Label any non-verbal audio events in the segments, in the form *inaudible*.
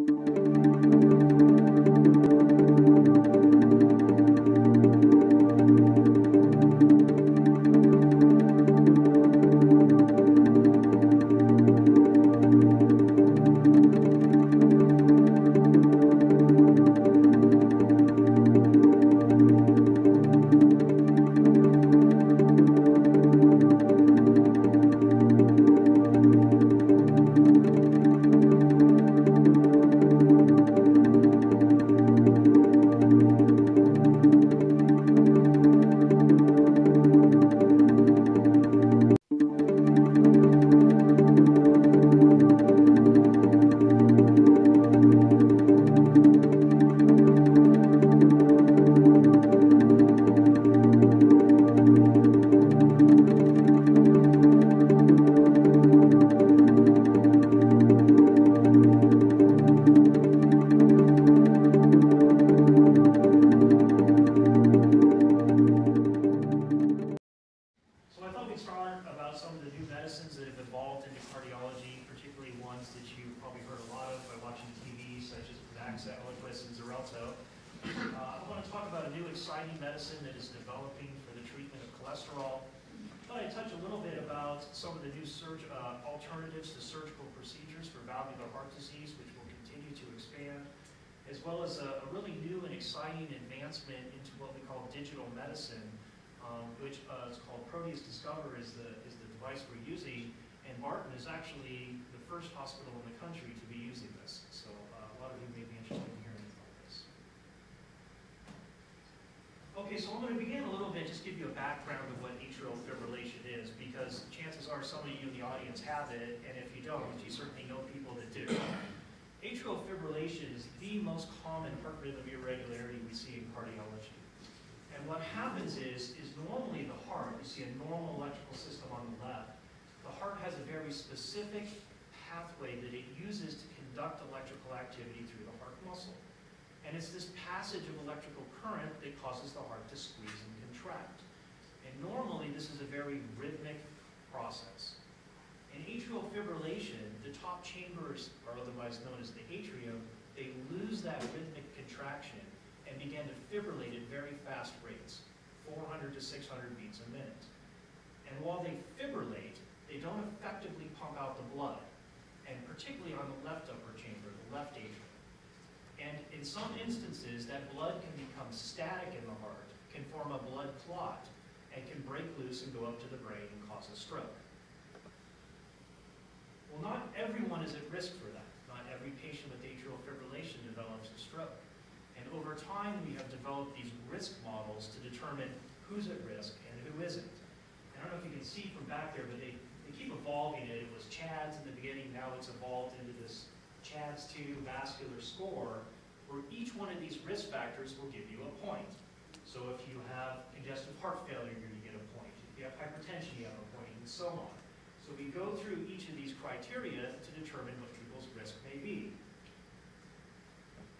So a new exciting medicine that is developing for the treatment of cholesterol. I thought I'd touch a little bit about some of the new surg uh, alternatives to surgical procedures for valvular heart disease, which will continue to expand, as well as a, a really new and exciting advancement into what we call digital medicine, um, which uh, is called Proteus Discover is the, is the device we're using. And Barton is actually the first hospital in the country to be using this. So uh, a lot of you may be interested in hearing about this. Okay, so I'm going to begin a little bit, just give you a background of what atrial fibrillation is, because chances are some of you in the audience have it, and if you don't, you certainly know people that do. Atrial fibrillation is the most common heart rhythm irregularity we see in cardiology. And what happens is, is normally the heart, you see a normal electrical system on the left, the heart has a very specific pathway that it uses to conduct electrical activity through the heart muscle. And it's this passage of electrical current that causes the heart to squeeze and contract. And normally this is a very rhythmic process. In atrial fibrillation, the top chambers, or otherwise known as the atrium, they lose that rhythmic contraction and begin to fibrillate at very fast rates, 400 to 600 beats a minute. And while they fibrillate, they don't effectively pump out the blood, and particularly on the left upper chamber, the left atrium. And in some instances, that blood can become static in the heart, can form a blood clot, and can break loose and go up to the brain and cause a stroke. Well, not everyone is at risk for that. Not every patient with atrial fibrillation develops a stroke. And over time, we have developed these risk models to determine who's at risk and who isn't. I don't know if you can see from back there, but they, they keep evolving it. It was CHADS in the beginning, now it's evolved into this CHADS2 vascular score, where each one of these risk factors will give you a point. So if you have congestive heart failure, you're going to get a point. If you have hypertension, you have a point, and so on. So we go through each of these criteria to determine what people's risk may be.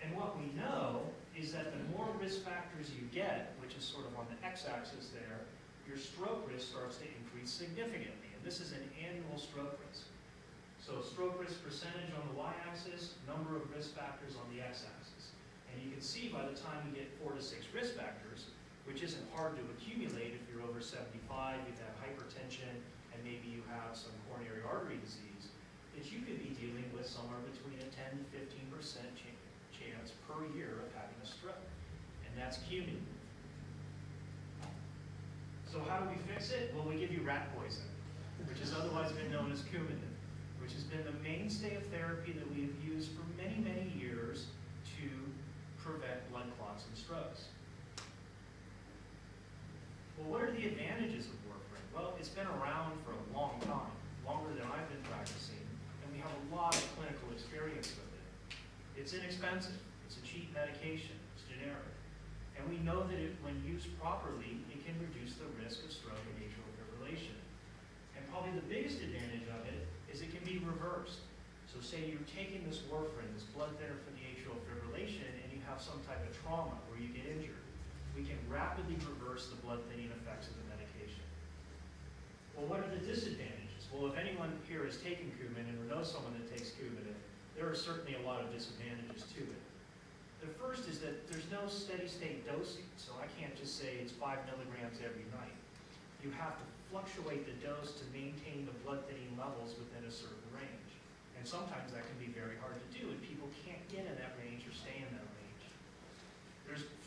And what we know is that the more risk factors you get, which is sort of on the x-axis there, your stroke risk starts to increase significantly. And this is an annual stroke risk. So stroke risk percentage on the y-axis, number of risk factors on the x-axis. And you can see by the time you get four to six risk factors, which isn't hard to accumulate if you're over 75, you have hypertension, and maybe you have some coronary artery disease, that you could be dealing with somewhere between a 10 to 15% chance chance per year of having a stroke, and that's cumulative. So how do we fix it? Well, we give you rat poison, which has otherwise been known as Coumadin, which has been the mainstay of therapy that we have used for many, many years to prevent blood clots and strokes. Well, what are the advantages of warfarin? Well, it's been around for a long time, longer than I've been practicing, and we have a lot of clinical experience with it. It's inexpensive. It's a cheap medication. It's generic. And we know that it, when used properly, it can reduce the risk of stroke and atrial fibrillation. And probably the biggest advantage of it is it can be reversed. So say you're taking this warfarin, this blood thinner for the atrial fibrillation, have some type of trauma where you get injured. We can rapidly reverse the blood thinning effects of the medication. Well, what are the disadvantages? Well, if anyone here has taken Coumadin or knows someone that takes Coumadin, there are certainly a lot of disadvantages to it. The first is that there's no steady state dosing, so I can't just say it's five milligrams every night. You have to fluctuate the dose to maintain the blood thinning levels within a certain range. And sometimes that can be very hard to do, and people can't get in that range or stay in that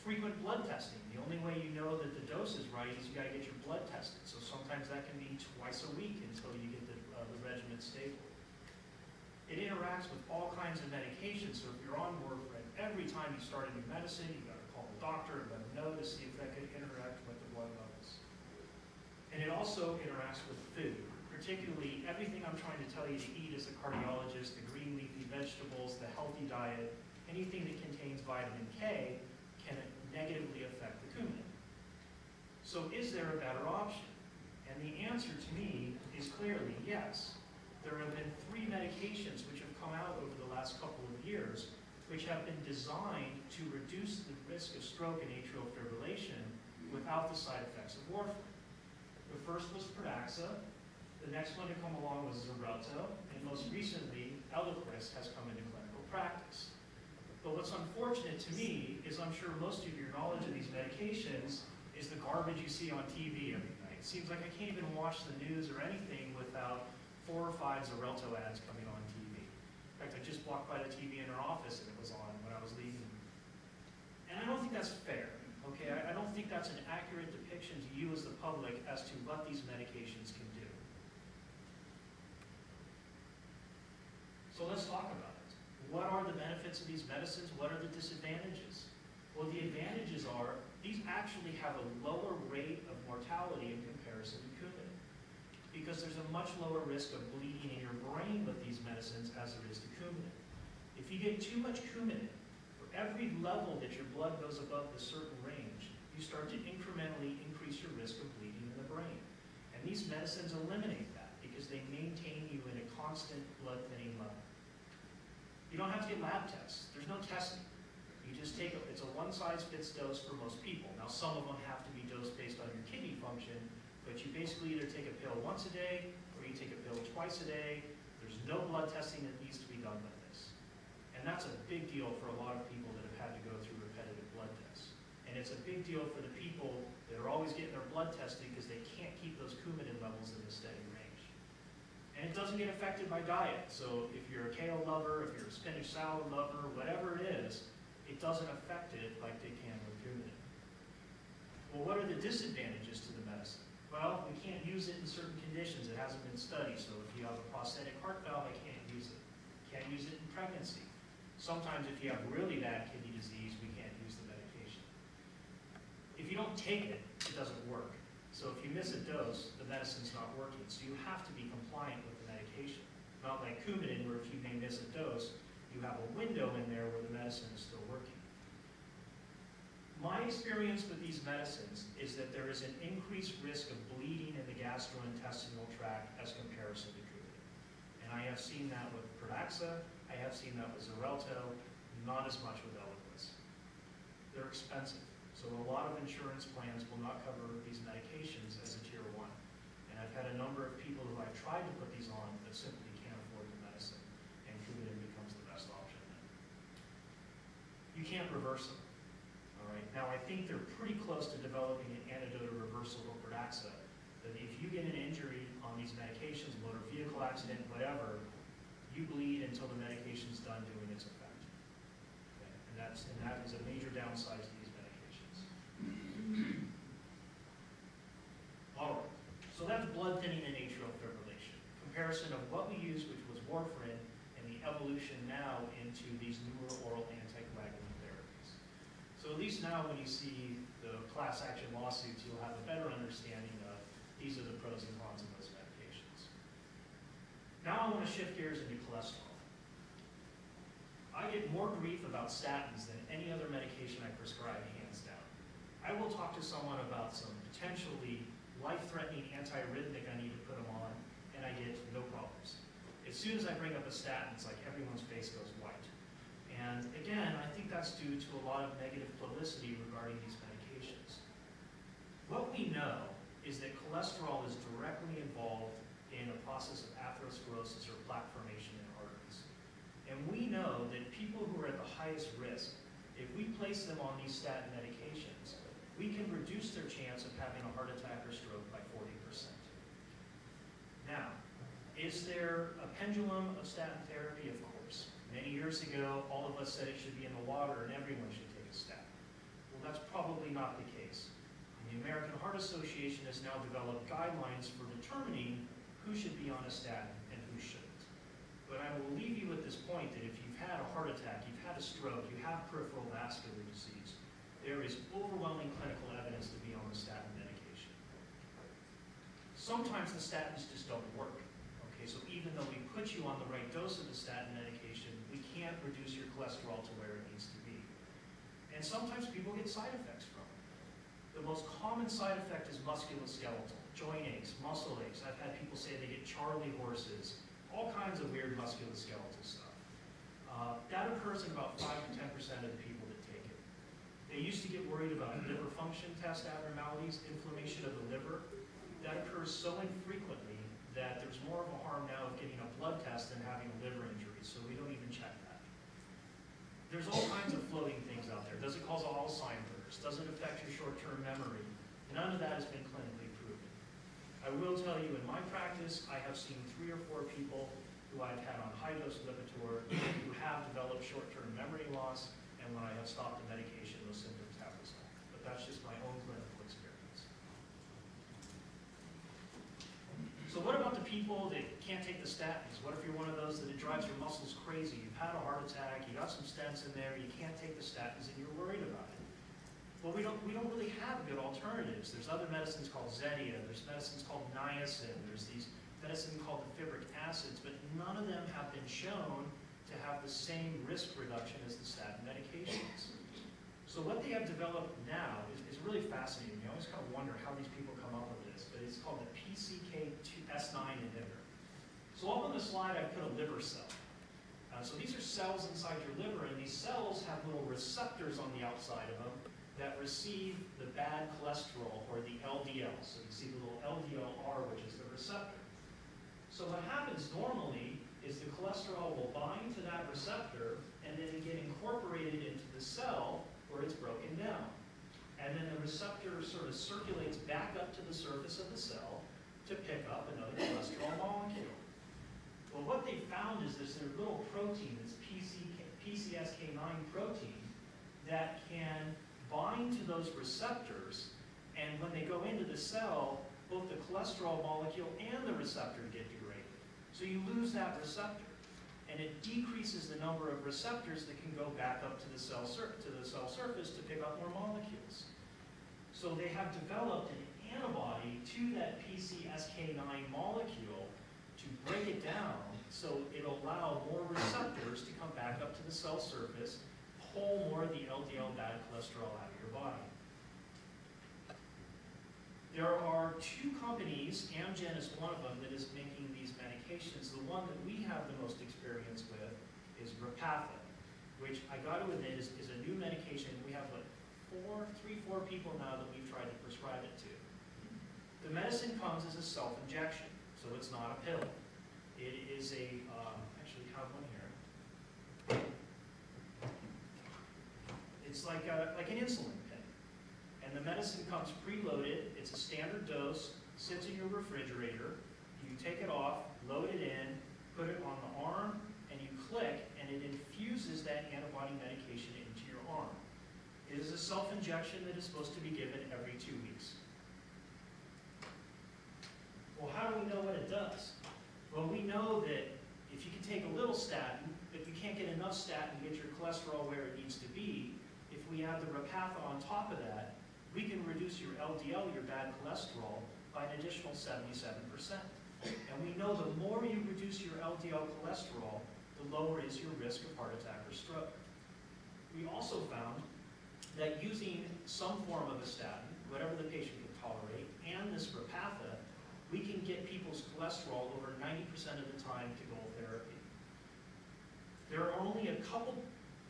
frequent blood testing. The only way you know that the dose is right is you gotta get your blood tested. So sometimes that can be twice a week until you get the, uh, the regimen stable. It interacts with all kinds of medications, so if you're on warfarin, every time you start a new medicine, you gotta call the doctor and let them know to see if that could interact with the blood levels. And it also interacts with food, particularly everything I'm trying to tell you to eat as a cardiologist, the green leafy vegetables, the healthy diet, anything that contains vitamin K negatively affect the coumadin. So is there a better option? And the answer to me is clearly yes. There have been three medications which have come out over the last couple of years which have been designed to reduce the risk of stroke and atrial fibrillation without the side effects of warfarin. The first was Pradaxa, the next one to come along was Xarelto, and most recently, Eliquis has come into clinical practice. But what's unfortunate to me is I'm sure most of your knowledge of these medications is the garbage you see on TV every night. It seems like I can't even watch the news or anything without four or five Xarelto ads coming on TV. In fact, I just walked by the TV in our office and it was on when I was leaving. And I don't think that's fair, okay? I, I don't think that's an accurate depiction to you as the public as to what these medications can do. So let's talk about it. What are the benefits of these medicines? What are the disadvantages? Well, the advantages are these actually have a lower rate of mortality in comparison to Coumadin because there's a much lower risk of bleeding in your brain with these medicines as there is to Coumadin. If you get too much Coumadin, for every level that your blood goes above a certain range, you start to incrementally increase your risk of bleeding in the brain. And these medicines eliminate that because they maintain you in a constant blood thinning level. You don't have to get lab tests. There's no testing. You just take, a, it's a one-size-fits dose for most people. Now, some of them have to be dosed based on your kidney function, but you basically either take a pill once a day or you take a pill twice a day. There's no blood testing that needs to be done with this. And that's a big deal for a lot of people that have had to go through repetitive blood tests. And it's a big deal for the people that are always getting their blood tested because they can't keep those Coumadin levels in steady range. And it doesn't get affected by diet. So if you're a kale lover, if you're a spinach salad lover, whatever it is, it doesn't affect it like they can with Coumadin. Well, what are the disadvantages to the medicine? Well, we can't use it in certain conditions. It hasn't been studied. So if you have a prosthetic heart valve, I can't use it. Can't use it in pregnancy. Sometimes if you have really bad kidney disease, we can't use the medication. If you don't take it, it doesn't work. So if you miss a dose, the medicine's not working. So you have to be compliant with. Not like Coumadin, where if you may miss a dose, you have a window in there where the medicine is still working. My experience with these medicines is that there is an increased risk of bleeding in the gastrointestinal tract as comparison to Coumadin. And I have seen that with Pradaxa, I have seen that with Xarelto, not as much with Eliquis. They're expensive. So a lot of insurance plans will not cover these medications as a tier one. And I've had a number of people who I've tried to put these on but simply can't afford the medicine, and Coumadin becomes the best option then. You can't reverse them. All right. Now I think they're pretty close to developing an antidote or reversal for Pradaxa. That if you get an injury on these medications, motor vehicle accident, whatever, you bleed until the medication's done doing its effect. Okay? And that's and that is a major downside to these medications. all right, so that's blood thinning and atrial fibrillation. Comparison of what we used, which was warfarin, and the evolution now into these newer oral. So at least now when you see the class action lawsuits, you'll have a better understanding of these are the pros and cons of those medications. Now I want to shift gears into cholesterol. I get more grief about statins than any other medication I prescribe, hands down. I will talk to someone about some potentially life-threatening antiarrhythmic I need to put them on, and I get no problems. As soon as I bring up a statin, it's like everyone's face goes white. And again, I think that's due to a lot of negative publicity regarding these medications. What we know is that cholesterol is directly involved in a process of atherosclerosis or plaque formation in arteries. And we know that people who are at the highest risk, if we place them on these statin medications, we can reduce their chance of having a heart attack or stroke by 40%. Now, is there a pendulum of statin therapy? Of course. Many years ago, all of us said it should be in the water and everyone should take a statin. Well, that's probably not the case. The American Heart Association has now developed guidelines for determining who should be on a statin and who shouldn't. But I will leave you with this point that if you've had a heart attack, you've had a stroke, you have peripheral vascular disease, there is overwhelming clinical evidence to be on the statin medication. Sometimes the statins just don't work. Okay, so even though we put you on the right dose of the statin medication, can't reduce your cholesterol to where it needs to be. And sometimes people get side effects from it. The most common side effect is musculoskeletal, joint aches, muscle aches. I've had people say they get charley horses, all kinds of weird musculoskeletal stuff. Uh, that occurs in about 5 to 10% of the people that take it. They used to get worried about liver function test abnormalities, inflammation of the liver. That occurs so infrequently that there's more of a harm now of getting a blood test than having a liver injury, so we don't even check that. There's all kinds of floating things out there. Does it cause Alzheimer's? Does it affect your short-term memory? None of that has been clinically proven. I will tell you, in my practice, I have seen three or four people who I've had on high-dose Lipitor who have developed short-term memory loss, and when I have stopped the medication, those symptoms have resolved. But that's just my own clinical experience. So what about the people that can't take the statins? What if you're one of those that it drives your muscles crazy? You've had a heart attack, you got some stents in there, you can't take the statins, and you're worried about it. Well, we don't, we don't really have good alternatives. There's other medicines called Zetia, there's medicines called niacin, there's these medicine called the fibric acids, but none of them have been shown to have the same risk reduction as the statin medications. So what they have developed now is, is really fascinating. You always kind of wonder how these people come up with this, but it's called the PCSK9 inhibitor. So up on the slide, I've put a liver cell. Uh, so these are cells inside your liver, and these cells have little receptors on the outside of them that receive the bad cholesterol, or the LDL. So you see the little LDLR, which is the receptor. So what happens normally is the cholesterol will bind to that receptor and then get incorporated into the cell where it's broken down. And then the receptor sort of circulates back up to the surface of the cell to pick up another cholesterol molecule. Well, what they found is this little protein, this PCK, PCSK9 protein, that can bind to those receptors, and when they go into the cell, both the cholesterol molecule and the receptor get degraded. So you lose that receptor, and it decreases the number of receptors that can go back up to the cell to the cell surface to pick up more molecules. So they have developed an antibody to that PCSK9 molecule break it down so it'll allow more receptors to come back up to the cell surface, pull more of the LDL bad cholesterol out of your body. There are two companies, Amgen is one of them, that is making these medications. The one that we have the most experience with is Repatha, which I got to admit is, is a new medication. We have like four, three, four people now that we've tried to prescribe it to. The medicine comes as a self-injection, so it's not a pill. It is a, um, actually have one here. It's like, a, like an insulin pen. and the medicine comes preloaded. It's a standard dose, sits in your refrigerator. You take it off, load it in, put it on the arm, and you click, and it infuses that antibody medication into your arm. It is a self-injection that is supposed to be given every two weeks. Well, how do we know what it does? Well, we know that if you can take a little statin, but you can't get enough statin to get your cholesterol where it needs to be, if we add the Repatha on top of that, we can reduce your LDL, your bad cholesterol, by an additional 77%. And we know the more you reduce your LDL cholesterol, the lower is your risk of heart attack or stroke. We also found that using some form of a statin, whatever the patient can tolerate, and this Repatha, we can get people's cholesterol over 90% of the time to goal therapy. There are only a couple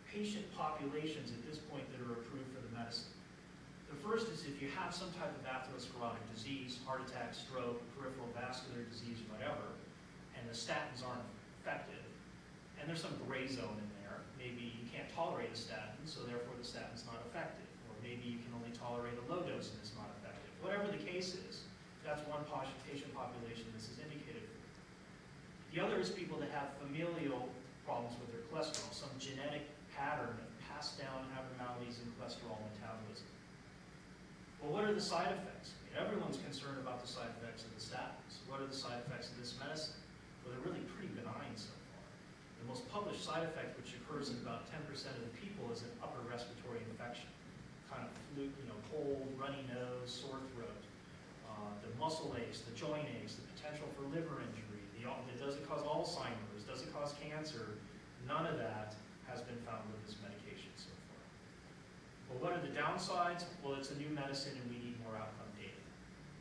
patient populations at this point that are approved for the medicine. The first is if you have some type of atherosclerotic disease, heart attack, stroke, peripheral vascular disease, whatever, and the statins aren't effective, and there's some gray zone in there. Maybe you can't tolerate a statin, so therefore the statin's not effective. Or maybe you can only tolerate a low dose and it's not effective. Whatever the case is, that's one patient population this is indicated for. The other is people that have familial problems with their cholesterol, some genetic pattern of passed down abnormalities in cholesterol metabolism. Well, what are the side effects? I mean, everyone's concerned about the side effects of the statins. What are the side effects of this medicine? Well, they're really pretty benign so far. The most published side effect, which occurs in about 10% of the people, is an upper respiratory infection. Kind of flu, you know, cold, runny nose, sore throat. Muscle aches, the joint aches, the potential for liver injury, the, al- it cause Alzheimer's, does it cause cancer. None of that has been found with this medication so far. Well, what are the downsides? Well, it's a new medicine and we need more outcome data.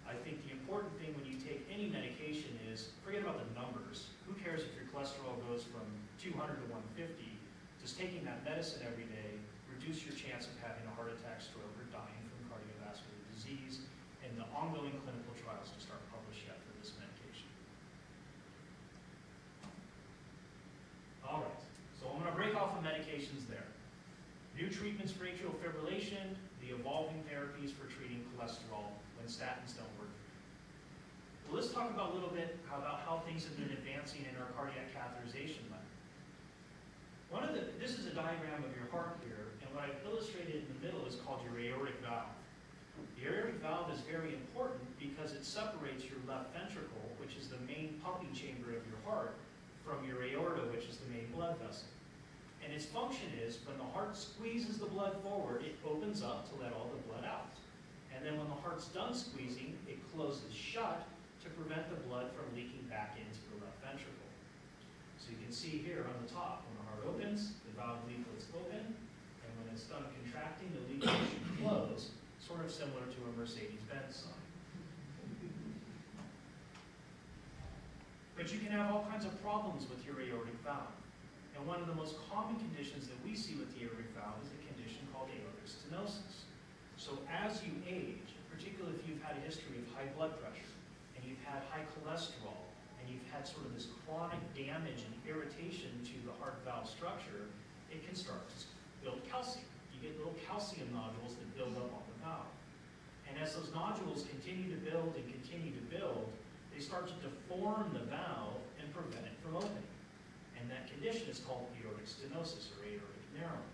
I think the important thing when you take any medication is, forget about the numbers. Who cares if your cholesterol goes from 200 to 150? Just taking that medicine every day reduce your chance of having a heart attack, stroke, or dying from cardiovascular disease. And the ongoing clinical trials just aren't published yet for this medication. All right, so I'm going to break off the medications there. New treatments for atrial fibrillation, the evolving therapies for treating cholesterol when statins don't work. Well, let's talk about a little bit about how things have been advancing in our cardiac catheterization lab. One of the, this is a diagram of your heart here, and what I've illustrated in the middle is called your aortic valve. The aortic valve is very important because it separates your left ventricle, which is the main pumping chamber of your heart, from your aorta, which is the main blood vessel. And its function is when the heart squeezes the blood forward, it opens up to let all the blood out. And then when the heart's done squeezing, it closes shut to prevent the blood from leaking back into the left ventricle. So you can see here on the top, when the heart opens, the valve leaflets open, and when it's done contracting, the leaflet should close, sort of similar to a Mercedes-Benz sign. But you can have all kinds of problems with your aortic valve. And one of the most common conditions that we see with the aortic valve is a condition called aortic stenosis. So as you age, particularly if you've had a history of high blood pressure, and you've had high cholesterol, and you've had sort of this chronic damage and irritation to the heart valve structure, it can start to build calcium. You get little calcium nodules that build up on the valve. And as those nodules continue to build and continue to build, they start to deform the valve and prevent it from opening. And that condition is called aortic stenosis or aortic narrowing.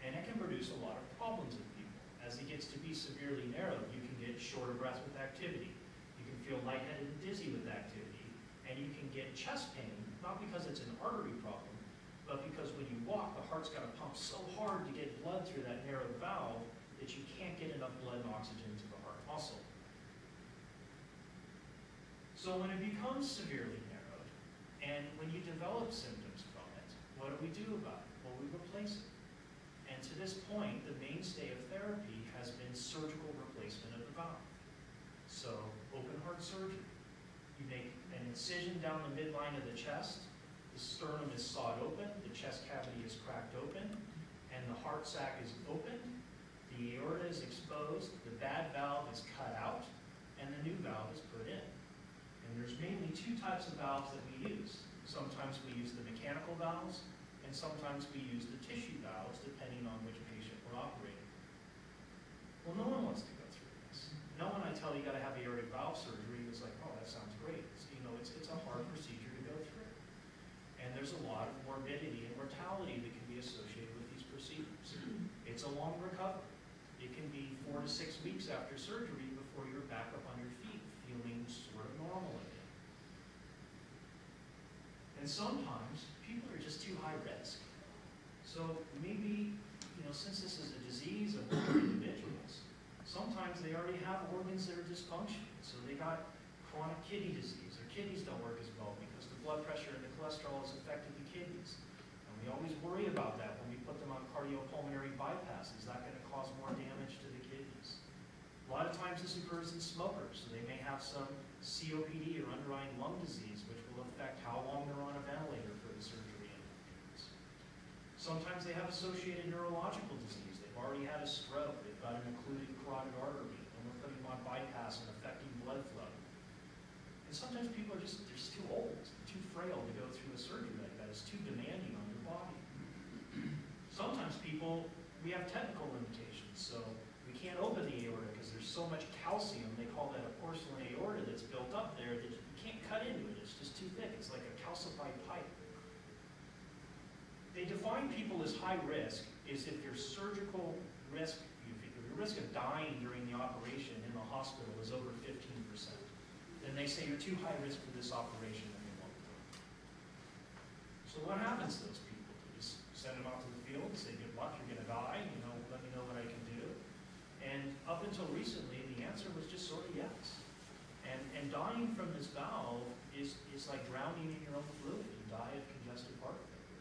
And it can produce a lot of problems in people. As it gets to be severely narrowed, you can get short of breath with activity. You can feel lightheaded and dizzy with activity. And you can get chest pain, not because it's an artery problem, but because when you walk, the heart's got to pump so hard to get blood through that narrowed valve that you can't get enough blood and oxygen to the heart muscle. So when it becomes severely narrowed, and when you develop symptoms from it, what do we do about it? Well, we replace it. And to this point, the mainstay of therapy has been surgical replacement of the valve. So open heart surgery. You make an incision down the midline of the chest, the sternum is sawed open, the chest cavity is cracked open, and the heart sac is opened, the aorta is exposed, the bad valve is cut out, and the new valve is there's mainly two types of valves that we use. Sometimes we use the mechanical valves, and sometimes we use the tissue valves, depending on which patient we're operating. Well, no one wants to go through this. No one I tell you got to have aortic valve surgery is like, oh, that sounds great. It's, you know, it's, it's a hard procedure to go through. And there's a lot of morbidity and mortality that can be associated with these procedures. It's a long recovery. It can be four to six weeks after surgery before you're back up on your feet, feeling sort of normal. And sometimes people are just too high risk. So maybe, you know, since this is a disease of individuals, sometimes they already have organs that are dysfunctional. So they got chronic kidney disease. Their kidneys don't work as well because the blood pressure and the cholesterol has affected the kidneys. And we always worry about that when we put them on cardiopulmonary bypass. Is that going to cause more damage to the kidneys? A lot of times this occurs in smokers, so they may have some COPD or underlying lung disease, affect how long they're on a ventilator for the surgery. Sometimes they have associated neurological disease. They've already had a stroke. They've got an occluded carotid artery, and we're putting on bypass and affecting blood flow. And sometimes people are just, they're just too old, too frail to go through a surgery like that. It's too demanding on your body. Sometimes people, we have technical limitations, so we can't open the aorta because there's so much calcium, they call that a porcelain aorta that's built up there that you can't cut into it, too thick, it's like a calcified pipe. They define people as high risk is if your surgical risk, your risk of dying during the operation in the hospital is over 15%. Then they say you're too high risk for this operation and they won't do. So what happens to those people? You just send them out to the field and say, good luck, you're gonna die, you know, let me know what I can do? And up until recently, the answer was just sort of yes. Dying from this valve is, is like drowning in your own fluid. You die of congestive heart failure.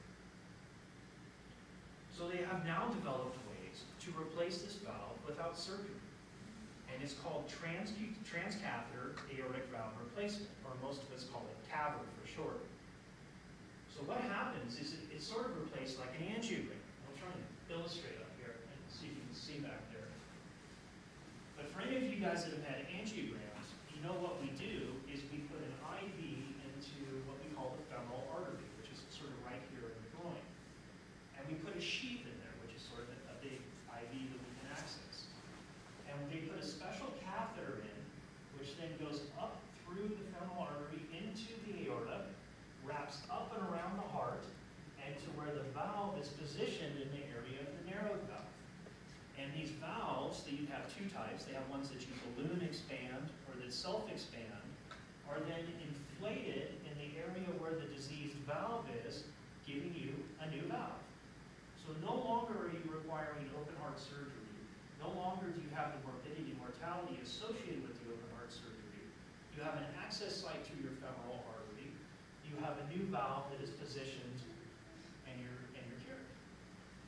So they have now developed ways to replace this valve without surgery. And it's called trans, transcatheter aortic valve replacement, or most of us call it TAVR for short. So what happens is it, it's sort of replaced like an angiogram. I'll try and illustrate up here and see if you can see back there. But for any of you guys that have had angiograms, know what we do is we put an IV into what we call the femoral artery, which is sort of right here in the groin. And we put a sheath in there, which is sort of a big IV that we can access. And they put a special catheter in, which then goes up through the femoral artery into the aorta, wraps up and around the heart, and to where the valve is positioned in the area of the narrowed valve. And these valves, that you have two types, they have ones that you balloon expand or that self-expand, are then inflated in the area where the diseased valve is, giving you a new valve. So no longer are you requiring open heart surgery. No longer do you have the morbidity and mortality associated with the open heart surgery. You have an access site to your femoral artery. You have a new valve that is positioned and you're, and you're cured.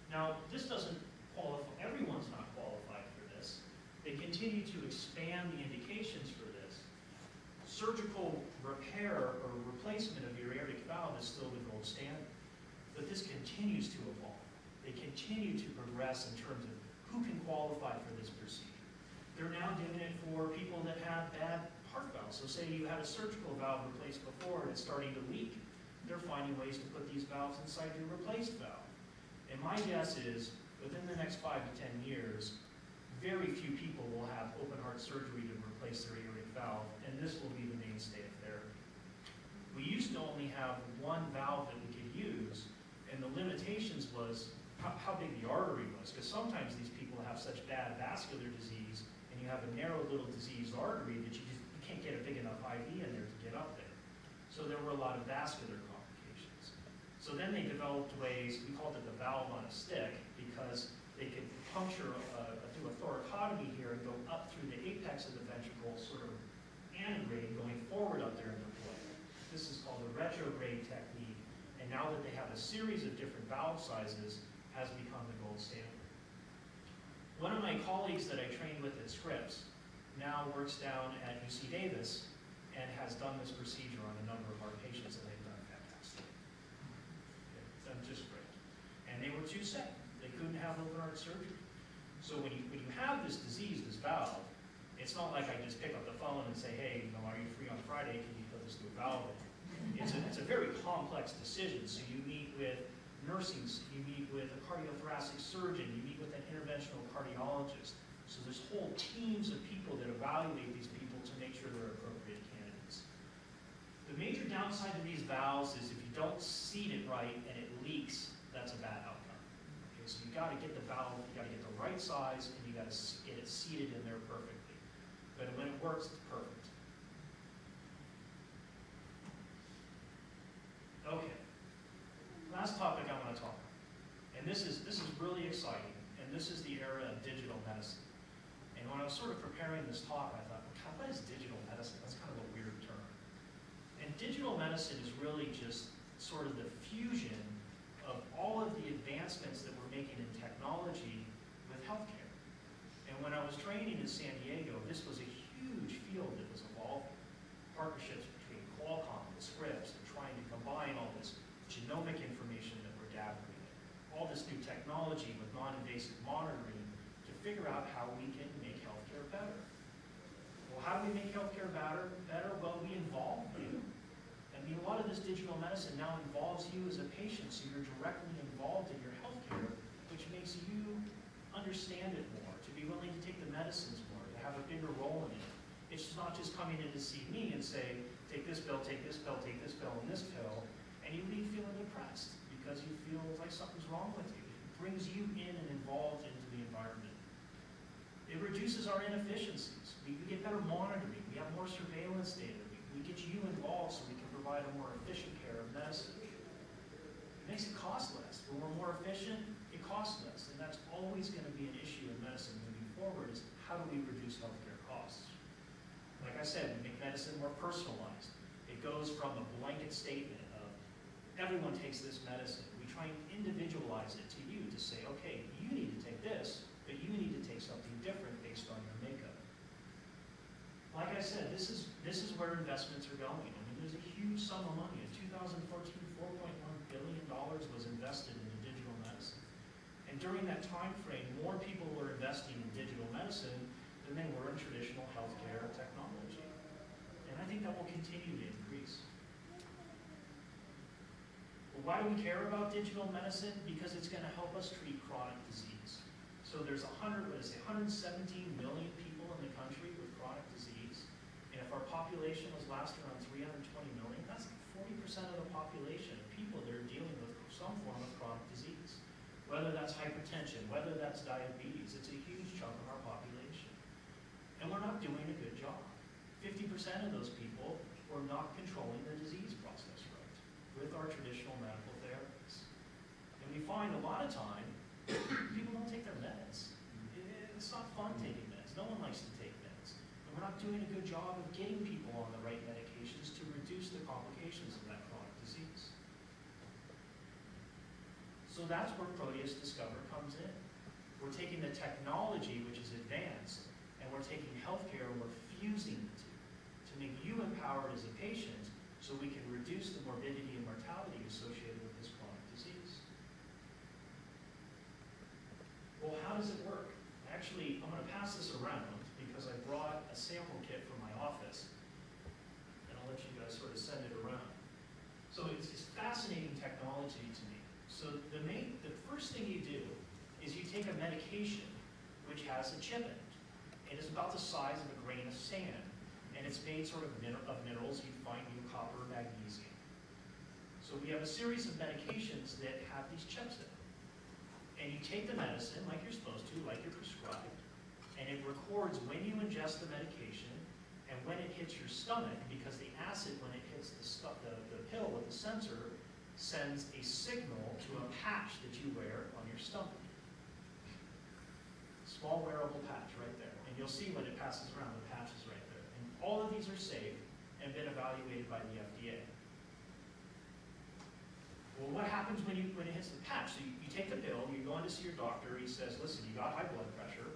Now, this doesn't qualify, everyone's not qualified for this. They continue to expand the indications for. Surgical repair or replacement of your aortic valve is still the gold standard. But this continues to evolve. They continue to progress in terms of who can qualify for this procedure. They're now doing it for people that have bad heart valves. So say you had a surgical valve replaced before and it's starting to leak. They're finding ways to put these valves inside your replaced valve. And my guess is within the next five to 10 years, very few people will have open heart surgery to replace their aortic valve, and this will be the mainstay of therapy. We used to only have one valve that we could use, and the limitations was how, how big the artery was, because sometimes these people have such bad vascular disease, and you have a narrow little diseased artery that you just you can't get a big enough IV in there to get up there. So there were a lot of vascular complications. So then they developed ways, we called it the valve on a stick, because they could puncture uh, through a thoracotomy here and go up through the apex of the ventricle, sort of going forward up there in the play. This is called the retrograde technique, and now that they have a series of different valve sizes, has become the gold standard. One of my colleagues that I trained with at Scripps now works down at UC Davis and has done this procedure on a number of our patients, and they've done fantastic. Done just great. And they were too sick They couldn't have open heart surgery. So when you, when you have this disease, this valve, it's not like I just pick up the phone and say, hey, you know, are you free on Friday? Can you put this new valve in? It's a, it's a very complex decision. So you meet with nursing, you meet with a cardiothoracic surgeon, you meet with an interventional cardiologist. So there's whole teams of people that evaluate these people to make sure they're appropriate candidates. The major downside to these valves is if you don't seat it right and it leaks, that's a bad outcome. So you got to get the valve, you got to get the right size, and you got to get it seated in there perfectly. But when it works, it's perfect. Okay. Last topic I want to talk about. And this is, this is really exciting. And this is the era of digital medicine. And when I was sort of preparing this talk, I thought, God, what is digital medicine? That's kind of a weird term. And digital medicine is really just sort of the fusion of all of the advancements that we're making in technology with healthcare. And when I was training in San Diego, this was a huge field that was evolving. Partnerships between Qualcomm and Scripps and trying to combine all this genomic information that we're gathering, all this new technology with non-invasive monitoring to figure out how we can make healthcare better. Well, how do we make healthcare better? better? Well, we involve you I mean, a lot of this digital medicine now involves you as a patient, so you're directly involved in your healthcare, which makes you understand it more, to be willing to take the medicines more, to have a bigger role in it. It's not just coming in to see me and say, take this pill, take this pill, take this pill, and this pill, and you leave feeling depressed because you feel like something's wrong with you. It brings you in and involved into the environment. It reduces our inefficiencies. We, we get better monitoring. We have more surveillance data. We, we get you involved so we can provide a more efficient care of medicine. It makes it cost less. When we're more efficient, it costs less. And that's always going to be an issue in medicine moving forward is how do we reduce? Like I said, we make medicine more personalized. It goes from a blanket statement of everyone takes this medicine. We try and individualize it to you to say, okay, you need to take this, but you need to take something different based on your makeup. Like I said, this is, this is where investments are going. I mean, there's a huge sum of money. In 2014, $4.1 billion was invested into digital medicine. And during that time frame, more people were investing in digital medicine than they were in traditional healthcare technology. And I think that will continue to increase. Well, why do we care about digital medicine? Because it's going to help us treat chronic disease. So there's 100, what is it, 117 million people in the country with chronic disease. And if our population was last around 320 million, that's 40% of the population of people that are dealing with some form of chronic disease. Whether that's hypertension, whether that's diabetes, it's a huge chunk of our population. And we're not doing a good job. 50% of those people were not controlling the disease process right with our traditional medical therapies. And we find a lot of time, people don't take their meds. It's not fun taking meds. No one likes to take meds. And we're not doing a good job of getting people on the right medications to reduce the complications of that chronic disease. So that's where Proteus Discover comes in. We're taking the technology, which is advanced, and we're taking healthcare and we're fusing you empowered as a patient so we can reduce the morbidity and mortality associated with this chronic disease. Well, how does it work? Actually, I'm going to pass this around because I brought a sample kit from my office, and I'll let you guys sort of send it around. So it's, it's fascinating technology to me. So the main, the first thing you do is you take a medication which has a chip in it. It is about the size of a grain of sand, and it's made sort of, min of minerals you find in copper, magnesium. So we have a series of medications that have these chips in them. And you take the medicine like you're supposed to, like you're prescribed, and it records when you ingest the medication and when it hits your stomach, because the acid, when it hits the, the, the pill with the sensor, sends a signal to a patch that you wear on your stomach. Small wearable patch right there. And you'll see when it passes around, the patch is right there. And all of these are safe and been evaluated by the FDA. Well, what happens when, you, when it hits the patch? So you, you take the pill, you go in to see your doctor, he says, listen, you got high blood pressure,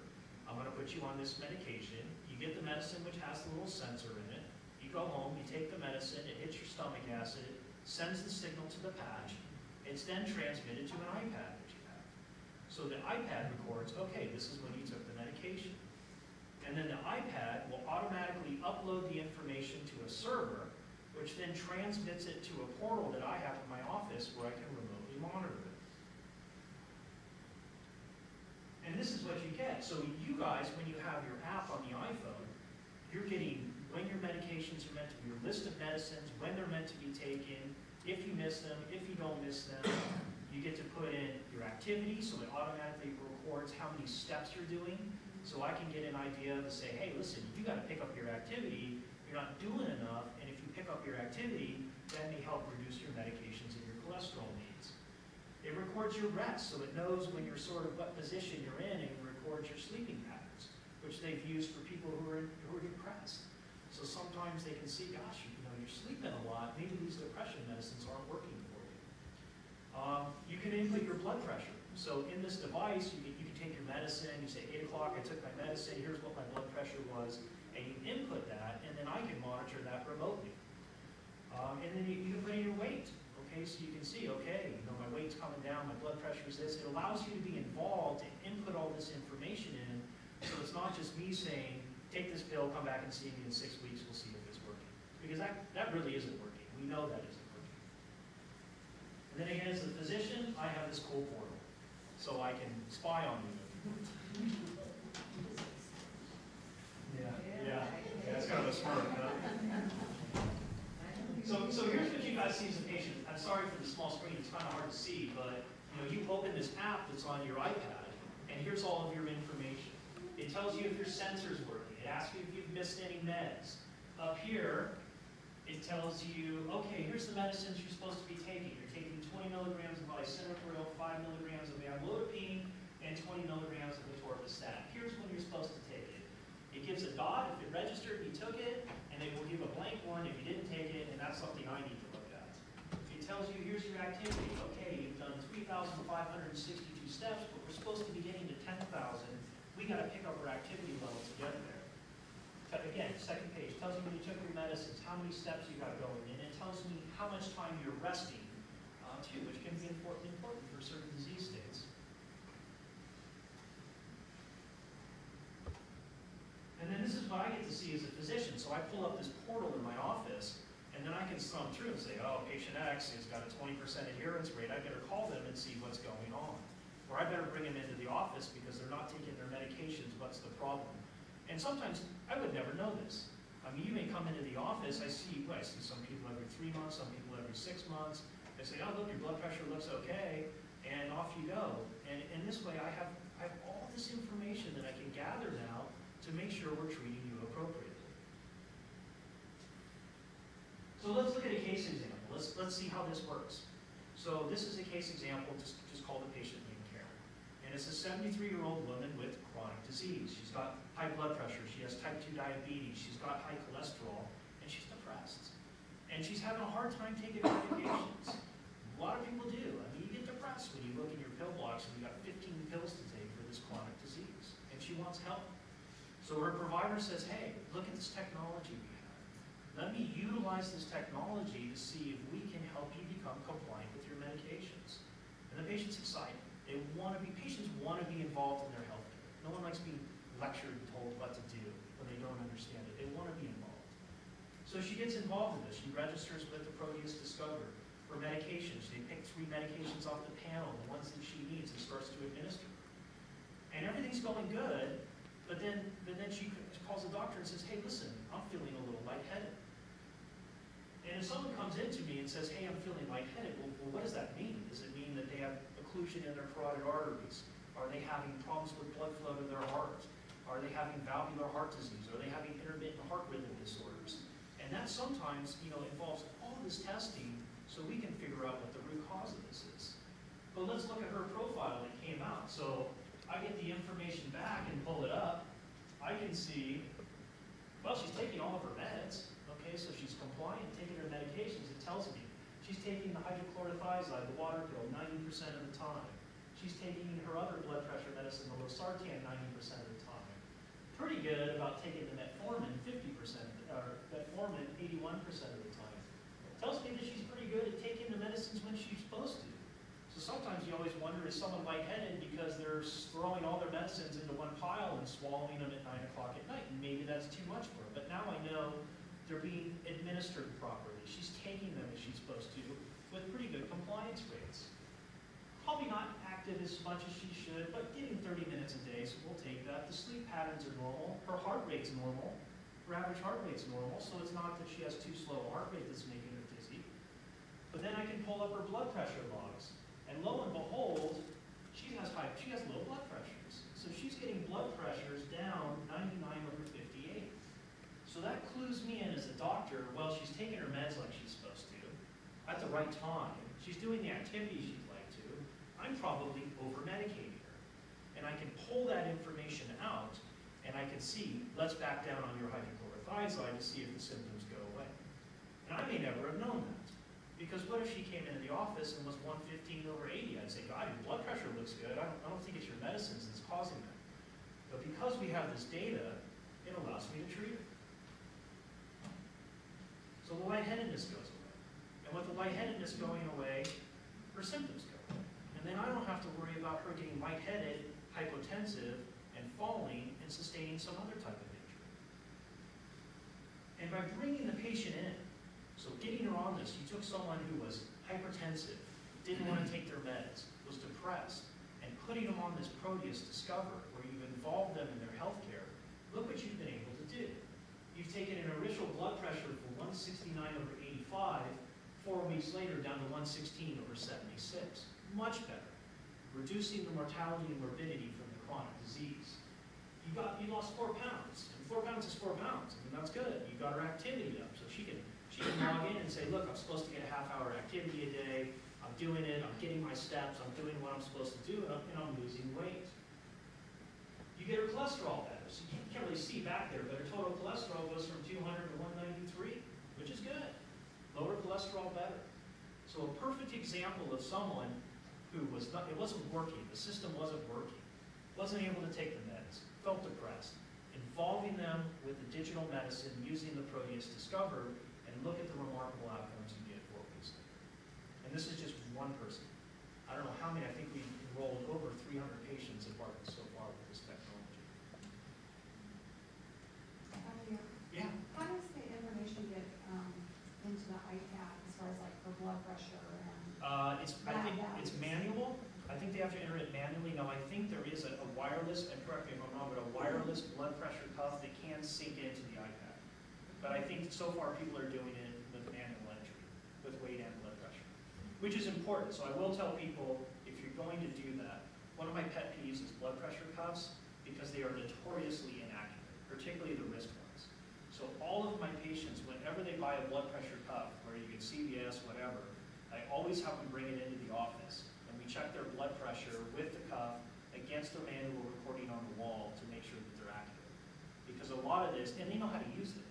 I'm gonna put you on this medication. You get the medicine which has the little sensor in it. You go home, you take the medicine, it hits your stomach acid, it sends the signal to the patch. It's then transmitted to an iPad that you have. So the iPad records, okay, this is when you took the medication. And then the iPad will automatically upload the information to a server, which then transmits it to a portal that I have in my office where I can remotely monitor it. And this is what you get. So you guys, when you have your app on the iPhone, you're getting when your medications are meant to be, your list of medicines, when they're meant to be taken, if you miss them, if you don't miss them. You get to put in your activity, so it automatically records how many steps you're doing. So I can get an idea to say, hey, listen, you got to pick up your activity. You're not doing enough, and if you pick up your activity, that may help reduce your medications and your cholesterol needs. It records your rest, so it knows when you're sort of what position you're in, and it records your sleeping patterns, which they've used for people who are, who are depressed. So sometimes they can see, gosh, you know, you're sleeping a lot. Maybe these depression medicines aren't working for you. Um, you can input your blood pressure. So in this device, you can, you take your medicine. You say, 8 o'clock, I took my medicine. Here's what my blood pressure was. And you input that, and then I can monitor that remotely. Um, and then you, you can put in your weight. Okay, so you can see, okay, you know, my weight's coming down, my blood pressure is this. It allows you to be involved and input all this information in. So it's not just me saying, take this pill, come back and see me in six weeks, we'll see if it's working. Because that, that really isn't working. We know that isn't working. And then again, as a physician, I have this cool portal. So I can spy on you. Yeah, yeah, yeah, it's kind of a smirk, huh? So, so here's what you guys see as a patient. I'm sorry for the small screen, it's kind of hard to see, but, you know, you open this app that's on your iPad, and here's all of your information. It tells you if your sensor's working, it asks you if you've missed any meds. Up here, it tells you, okay, here's the medicines you're supposed to be taking. You're taking 20 milligrams of lisinopril, 5 milligrams of amlodipine, and 20 milligrams of atorvastatin. Here's when you're supposed to take it. It gives a dot if it registered, you took it, and it will give a blank one if you didn't take it, and that's something I need to look at. It tells you, here's your activity. Okay, you've done 3,562 steps, but we're supposed to be getting to 10,000. We got to pick up our activity level to get there. But again, second page, tells you when you took your medicines, how many steps you got going, in, and it tells me how much time you're resting, too, which can be important, important for certain disease states. And then this is what I get to see as a physician. So I pull up this portal in my office, and then I can thumb through and say, oh, patient X has got a 20% adherence rate. I better call them and see what's going on. Or I better bring them into the office because they're not taking their medications. What's the problem? And sometimes I would never know this. I mean, you may come into the office, I see, I see some people every three months, some people every six months. They say, oh, look, your blood pressure looks okay, and off you go. And, and this way, I have, I have all this information that I can gather now to make sure we're treating you appropriately. So let's look at a case example. Let's, let's see how this works. So this is a case example, just, just call the patient named Karen. And it's a 73-year-old woman with chronic disease. She's got high blood pressure, she has type 2 diabetes, she's got high cholesterol, and she's depressed. And she's having a hard time taking medications. A lot of people do. I mean, you get depressed when you look in your pill box and you've got 15 pills to take for this chronic disease. And she wants help. So her provider says, hey, look at this technology we have. Let me utilize this technology to see if we can help you become compliant with your medications. And the patient's excited. They want to be, patients want to be involved in their health care. No one likes being lectured and told what to do when they don't understand it. They want to be involved. So she gets involved in this. She registers with the Proteus Discover for medications. They pick three medications off the panel, the ones that she needs, and starts to administer. And everything's going good, but then, but then she calls the doctor and says, hey, listen, I'm feeling a little lightheaded. And if someone comes in to me and says, hey, I'm feeling lightheaded, well, well, what does that mean? Does it mean that they have occlusion in their carotid arteries? Are they having problems with blood flow to their heart? Are they having valvular heart disease? Are they having intermittent heart rhythm disorders? And that sometimes, you know, involves all this testing so we can figure out what the root cause of this is. But let's look at her profile that came out. So I get the information back and pull it up. I can see, well, she's taking all of her meds. Okay, so she's compliant, taking her medications. It tells me she's taking the hydrochlorothiazide, the water pill, 90% of the time. She's taking her other blood pressure medicine, the losartan, 90% of the time. Pretty good about taking the metformin 50%, or metformin 81% of the time. Tells me that she's pretty good at taking the medicines when she's supposed to. So sometimes you always wonder, is someone lightheaded because they're throwing all their medicines into one pile and swallowing them at 9 o'clock at night? And maybe that's too much for her. But now I know they're being administered properly. She's taking them as she's supposed to with pretty good compliance rates. Probably not active as much as she should, but getting 30 minutes a day, so we'll take that. The sleep patterns are normal. Her heart rate's normal. Her average heart rate's normal, so it's not that she has too slow a heart rate that's making. But then I can pull up her blood pressure logs. And lo and behold, she has high, she has low blood pressures. So she's getting blood pressures down 99 over 58. So that clues me in as a doctor, well, she's taking her meds like she's supposed to, at the right time. She's doing the activities she'd like to. I'm probably over-medicating her. And I can pull that information out, and I can see, let's back down on your hydrochlorothiazide to see if the symptoms go away. And I may never have known that. Came into the office and was 115 over 80? I'd say, God, your blood pressure looks good. I don't, I don't think it's your medicines that's causing that. But because we have this data, it allows me to treat her. So the lightheadedness goes away. And with the lightheadedness going away, her symptoms go away. And then I don't have to worry about her getting lightheaded, hypotensive, and falling and sustaining some other type of injury. And by bringing the patient in, so getting her on this, you took someone who was hypertensive, didn't want to take their meds, was depressed, and putting them on this Proteus Discover, where you've involved them in their healthcare, look what you've been able to do. You've taken an initial blood pressure from 169 over 85, four weeks later down to 116 over 76. Much better. Reducing the mortality and morbidity from the chronic disease. You got, you lost four pounds, and four pounds is four pounds, I mean, that's good. You got her activity up, so she can, can log in and say, look, I'm supposed to get a half hour activity a day, I'm doing it, I'm getting my steps, I'm doing what I'm supposed to do, and I'm, and I'm losing weight. You get her cholesterol better, so you can't really see back there, but her total cholesterol goes from 200 to 193, which is good. Lower cholesterol better. So a perfect example of someone who was not, it wasn't working, the system wasn't working, wasn't able to take the meds, felt depressed. Involving them with the digital medicine, using the Proteus Discover, and look at the remarkable outcomes you get weeks later. And this is just one person. I don't know how many, I think we enrolled over 300 patients at Barton so far with this technology. Yeah. How does the information get um, into the iPad as far as like for blood pressure and? Uh, it's, I think it's manual. I think they have to enter it manually. Now, I think there is a a wireless, and correct me if I'm wrong, but a wireless blood pressure cuff that can sync into the iPad. But I think so far people are doing it with manual entry, with weight and blood pressure, which is important. So I will tell people, if you're going to do that, one of my pet peeves is blood pressure cuffs because they are notoriously inaccurate, particularly the wrist ones. So all of my patients, whenever they buy a blood pressure cuff, where you can CVS, whatever, I always have them bring it into the office, and we check their blood pressure with the cuff against the manual recording on the wall to make sure that they're accurate. Because a lot of this, and they know how to use it.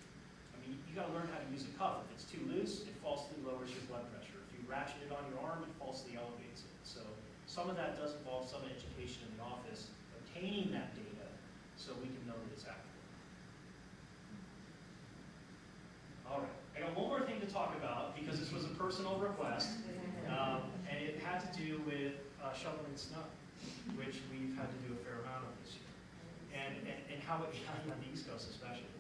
I mean, you gotta learn how to use a cuff. If it's too loose, it falsely lowers your blood pressure. If you ratchet it on your arm, it falsely elevates it. So some of that does involve some education in the office, obtaining that data, so we can know that it's accurate. All right, I got one more thing to talk about, because this was a personal request, um, and it had to do with uh, shoveling snow, which we've had to do a fair amount of this year. And, and, and how it, *laughs* on the East Coast especially,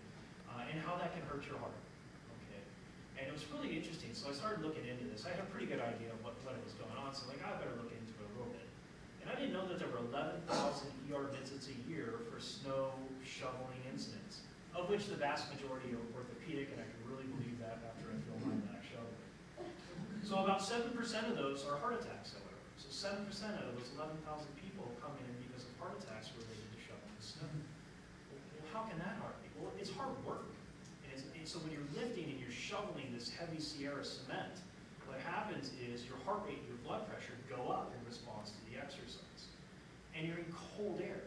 uh, and how that can hurt your heart? And it was really interesting, so I started looking into this. I had a pretty good idea of what, what was going on, so like, I better look into it a little bit. And I didn't know that there were eleven thousand ER visits a year for snow shoveling incidents, of which the vast majority are orthopedic, and I can really believe that after I feel my back shoveling. So about seven percent of those are heart attacks, however. So seven percent of those eleven thousand people come in because of heart attacks related to shoveling snow. Well, how can that hurt people? Well, it's hard work. So when you're lifting and you're shoveling this heavy Sierra cement, what happens is your heart rate and your blood pressure go up in response to the exercise. And you're in cold air.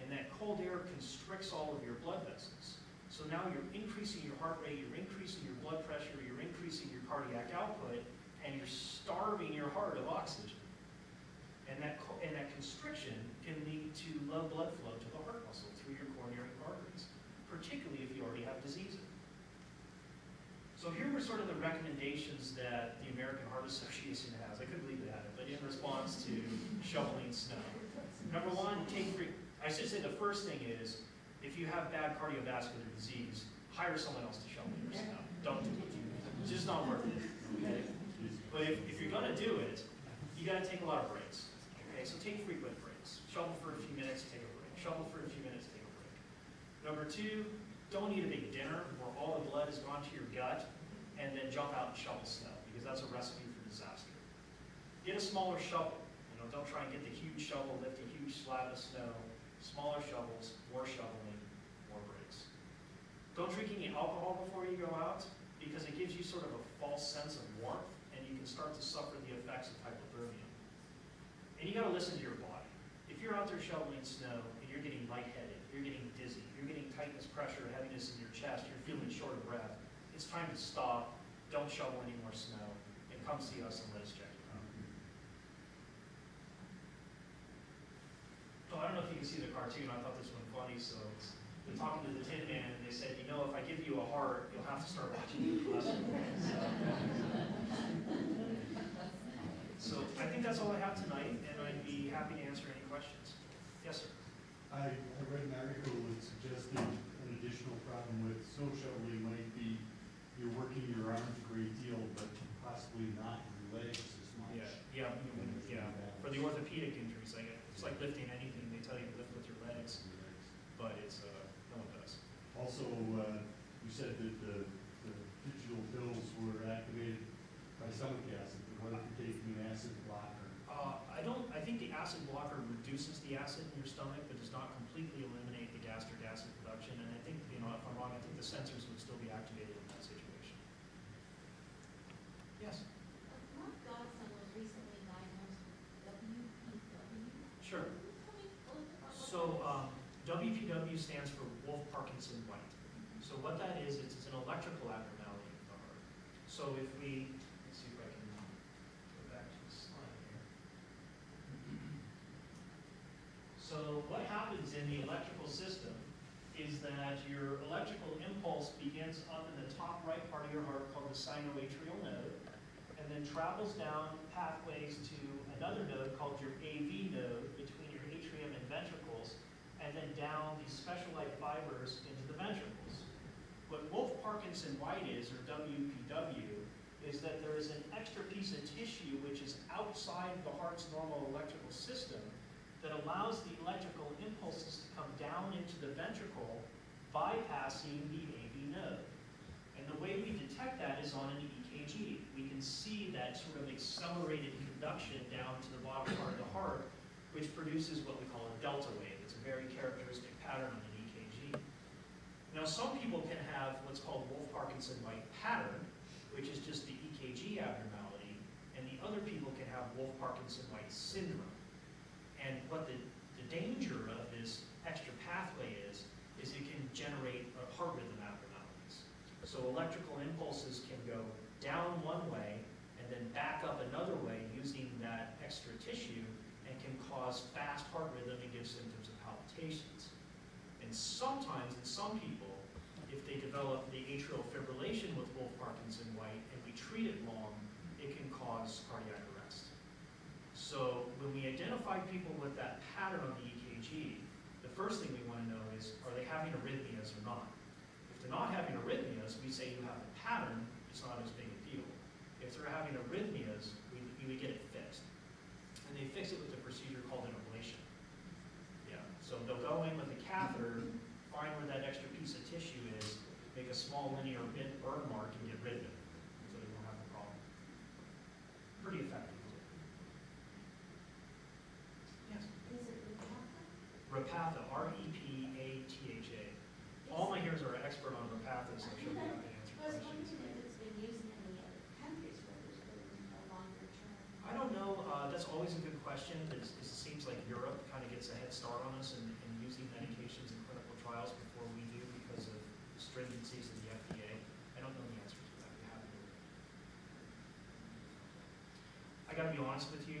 And that cold air constricts all of your blood vessels. So now you're increasing your heart rate, you're increasing your blood pressure, you're increasing your cardiac output, and you're starving your heart of oxygen. And that, and that constriction can lead to low blood flow to the heart muscle through your coronary arteries, particularly if you already have disease. So here were sort of the recommendations that the American Heart Association has. I couldn't believe they had it, but in response to shoveling snow. Number one, take free, I should say the first thing is, if you have bad cardiovascular disease, hire someone else to shovel your snow. Don't do it. It's just not worth it, okay? But if, if you're gonna do it, you gotta take a lot of breaks, okay? So take frequent breaks. Shovel for a few minutes, take a break. Shovel for a few minutes, take a break. Number two, don't eat a big dinner where all the blood has gone to your gut and then jump out and shovel snow, because that's a recipe for disaster. Get a smaller shovel. You know, don't try and get the huge shovel, lift a huge slab of snow. Smaller shovels, more shoveling, more breaks. Don't drink any alcohol before you go out, because it gives you sort of a false sense of warmth, and you can start to suffer the effects of hypothermia. And you gotta listen to your body. If you're out there shoveling snow and you're getting lightheaded, you're getting you're getting tightness, pressure, heaviness in your chest, you're feeling short of breath, it's time to stop, don't shovel any more snow, and come see us and let us check you out. Oh, I don't know if you can see the cartoon, I thought this one funny, so it's, they're talking to the Tin Man, and they said, you know, if I give you a heart, you'll have to start watching the cholesterol. So I think that's all I have tonight, and I'd be happy to answer any questions. Yes, sir? I, I read an article that suggested an additional problem with shoveling might be you're working your arms a great deal, but possibly not your legs as much. Yeah, yeah, yeah. For the orthopedic injuries, get, It's like lifting anything, they tell you to lift with your legs, but it's, uh, no one does. Also, uh, you said that the, the digital pills were activated by stomach acid, but what if you're taking an acid blocker? Uh, I don't, I think the acid blocker reduces the acid in your stomach, but does not completely eliminate the gastric acid production, and I think, you know, if I'm wrong, I think the sensors would still be activated in that situation. Yes? My godson was recently diagnosed with WPW. Sure. Can you tell me a little bit about what So, that is? um, Stands for Wolff Parkinson White. So what that is, it's, it's an electrical abnormality of the heart. So if we, let's see if I can go back to the slide here. So what happens in the electrical system is that your electrical impulse begins up in the top right part of your heart called the sinoatrial node, and then travels down pathways to another node called your AV node between your atrium and ventricles, and then down these special-like fibers into the ventricles. What Wolff Parkinson White is, or WPW, is that there is an extra piece of tissue which is outside the heart's normal electrical system that allows the electrical impulses to come down into the ventricle, bypassing the AV node. And the way we detect that is on an EKG. We can see that sort of accelerated conduction down to the bottom part of the heart, which produces what we call a delta wave. It's a very characteristic pattern on an EKG. Now, some people can have what's called Wolff-Parkinson-White pattern, which is just the EKG abnormality, and the other people can have Wolff-Parkinson-White syndrome. And what the, the danger of this extra pathway is, is it can generate heart rhythm abnormalities. So electrical impulses can go down one way and then back up another way using that extra tissue can cause fast heart rhythm and give symptoms of palpitations. And sometimes, in some people, if they develop the atrial fibrillation with Wolff Parkinson White and we treat it long, it can cause cardiac arrest. So when we identify people with that pattern on the EKG, the first thing we want to know is, are they having arrhythmias or not? If they're not having arrhythmias, we say you have a pattern, it's not as big a deal. If they're having arrhythmias, we, we get it fixed. And they fix it with procedure called an ablation. Yeah, so they'll go in with a catheter, find where that extra piece of tissue is, make a small linear bit burn mark and get rid of it, so they won't have the problem. Pretty effective. Yes. Is it Repatha? Repatha, E R-E-P-A-T-H-A. All my hearers are expert on Repatha, so she'll be happy to answer I was questions. wondering if it's been used in any other countries where there's been a longer term. I don't know, uh, that's always a good question. It's, it seems like Europe kind of gets a head start on us in, in using medications in clinical trials before we do because of the stringencies of the FDA. I don't know the answer to that. We haven't really. I gotta be honest with you,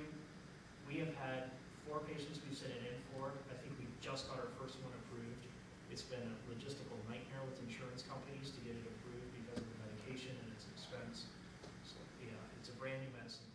we have had four patients we've sent it in for. I think we just got our first one approved. It's been a logistical nightmare with insurance companies to get it approved because of the medication and its expense. So, yeah, it's a brand new medicine.